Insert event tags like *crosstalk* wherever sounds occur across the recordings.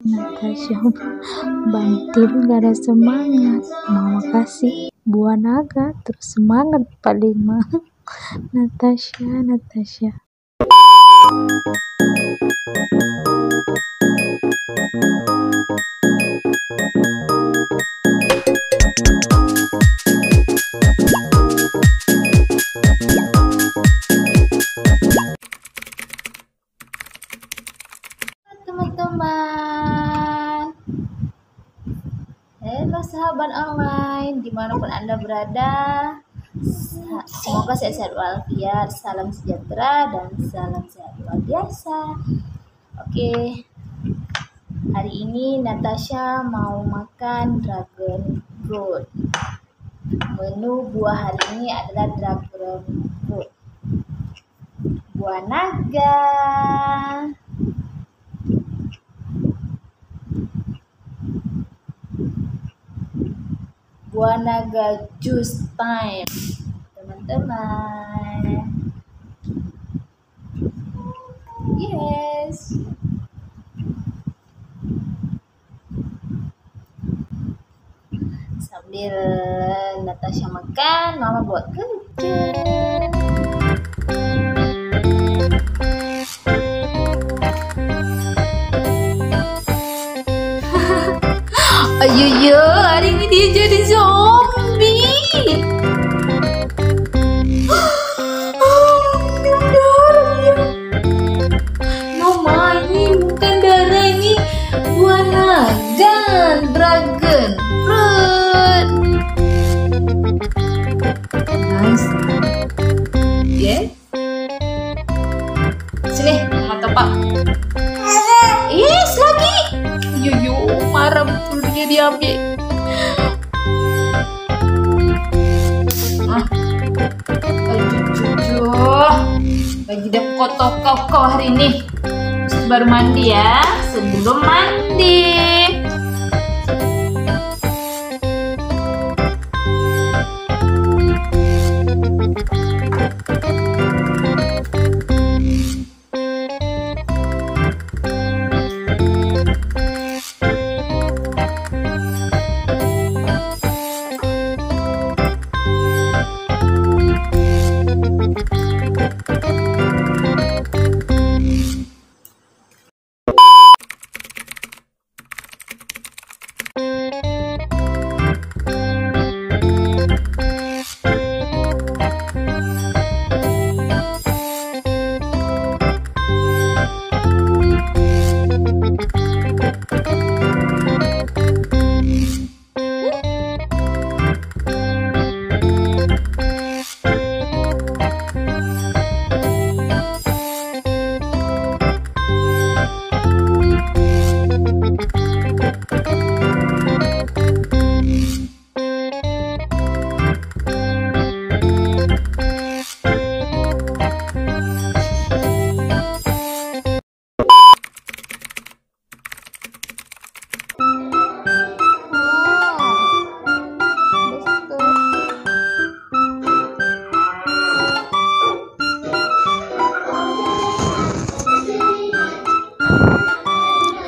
Natasha bantil gak ada semangat. Mau kasih. Buah naga terus semangat paling mah *laughs* Natasha Natasha anda berada. Semoga sehat-sehat walafiat Salam sejahtera dan salam sehat luar biasa. Oke. Hari ini Natasha mau makan dragon fruit. Menu buah hari ini adalah dragon fruit. Buah naga buah naga juice time. Teman-teman. Yes. Sambil Natasha makan mama buat kerja Ayo yo, hari ini marah betul dia diambil. Ah, cucu. Bagi dia kotor kau hari ini. Baru mandi ya, sebelum mandi.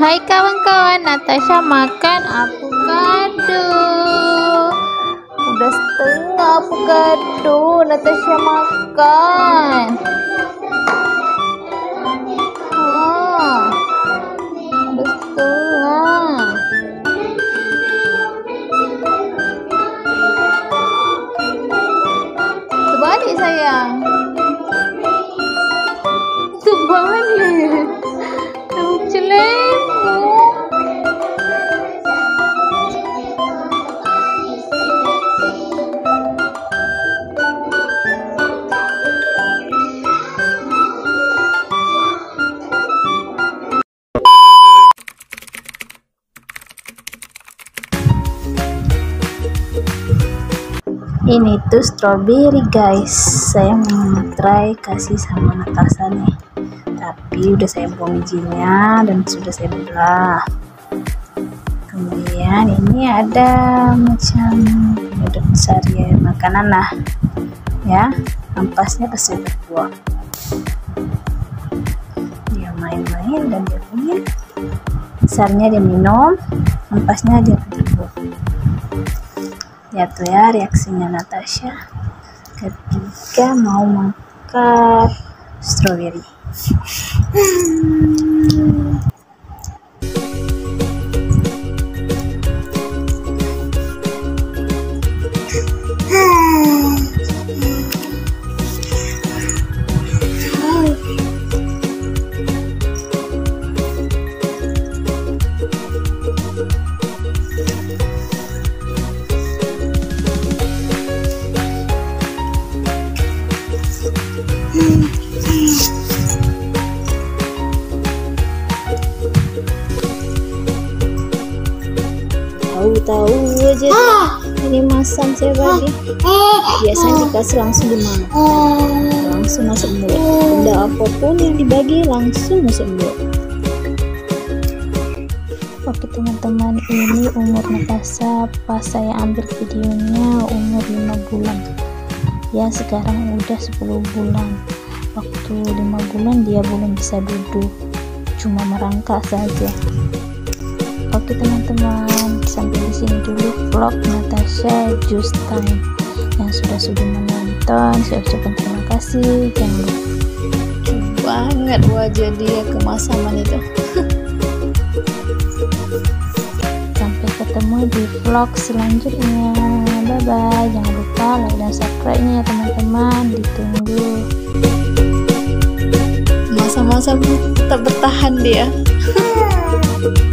Hai kawan-kawan, Natasha makan avocado. Udah setengah avocado, Natasha makan. Ini tuh strawberry guys. Saya mau try kasih sama Natasha nih tapi udah saya buang bijinya dan sudah saya belah. Kemudian ini ada macam produk besar ya makanan lah. Ya ampasnya pasti terbuang. Dia main-main dan dia punya. Besarnya dia minum empasnya dia tubuh ya tuh ya reaksinya Natasha. Ketika mau makan strawberry tahu-tahu aja ah. ini masam saya bagi. Biasanya dikasih langsung di mana? Langsung masuk mulut. Benda apa pun yang dibagi langsung masuk mulut. Oke teman-teman ini umur Natasha pas saya ambil videonya umur 5 bulan. Ya sekarang udah 10 bulan. Waktu 5 bulan dia belum bisa duduk. Cuma merangkak saja oke teman-teman sampai di sini dulu vlog Natasha Just Time yang sudah sudah menonton. Saya ucapkan terima kasih. Jangan lupa banget wajah dia kemasaman itu. Sampai ketemu di vlog selanjutnya. Bye bye jangan lupa like dan subscribe nya ya teman-teman. Ditunggu. Masa-masa tetap bertahan dia *laughs*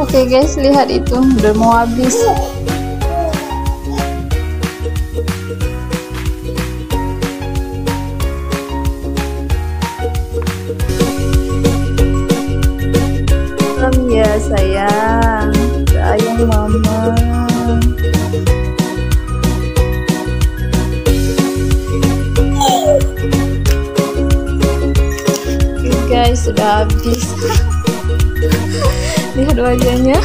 Oke okay guys, lihat itu udah mau habis. ya sayang, sayang mama. Guys, sudah habis. Lihat wajahnya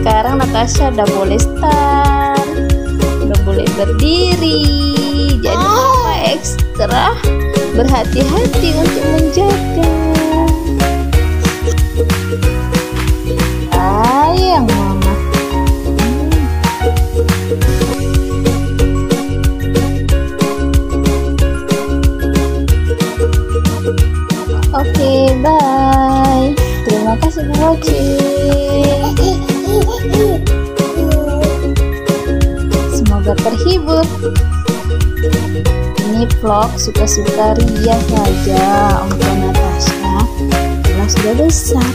sekarang Natasha udah boleh start. Udah boleh berdiri jadi mama ekstra berhati-hati untuk menjaga. Sayang mama. Oke okay, bye. Terima kasih for watching semoga terhibur ini vlog suka-suka rias saja untuk Natasha karena sudah besar.